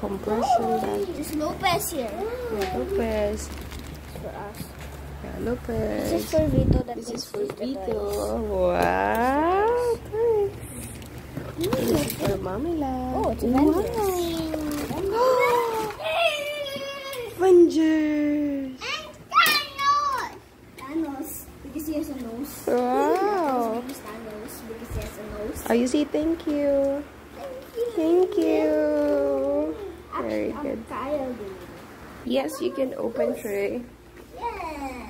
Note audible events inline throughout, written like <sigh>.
compression bag. There's Lopez here. Yeah, Lopez. For us. Yeah, Lopez. This is for Vito. That This is for Vito. Wow. Thanks. This is for Mommy Love. Oh, it's Avengers. <gasps> Avengers. And Thanos! Thanos, because he has a nose. Wow. Because Thanos, because he has a nose. Oh, you say thank you. Thank you. Very I'm good. Yes, you can open tray. Yeah.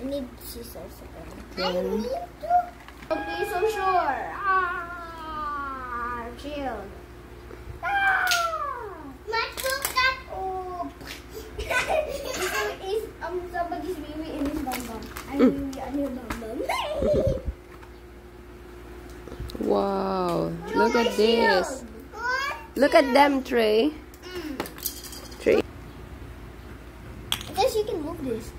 I need scissors again. To. Don't be so sure. Ah, chill. Ah, let's look at. Oh. is, um, somebody's baby in his bum bum. I'm baby on your bum bum. <laughs> Wow. Look at this. Look at them, Trey. Trey. I guess you can move this.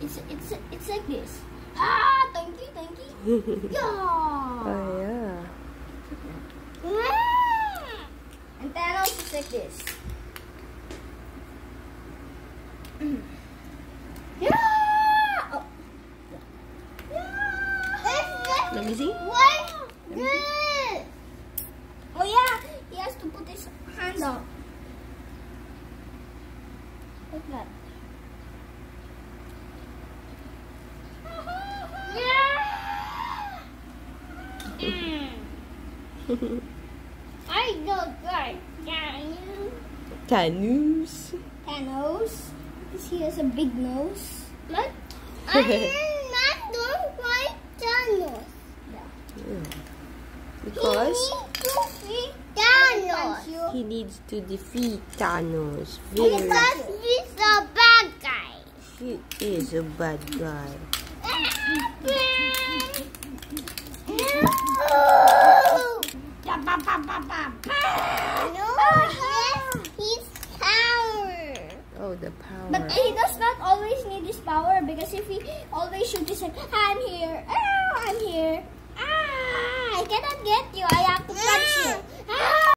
It's it's it's like this. Ah, thank you, thank you. <laughs> Yeah. Oh, yeah. And Thanos is like this. Mm. <clears throat> Yeah. Oh. Yeah. Let me see. What? This. Oh yeah, he has to put his hand up. Like that. Yeah. Mm. I don't like Thanos. Thanos. Thanos. Because he has a big nose. But <laughs> I don't like Thanos. Because He needs to defeat Thanos. he needs to defeat Thanos. Very. he's a bad guy. He is a bad guy. No, he's power. Oh, the power. But he does not always need his power because if he always shoots his head, I'm here,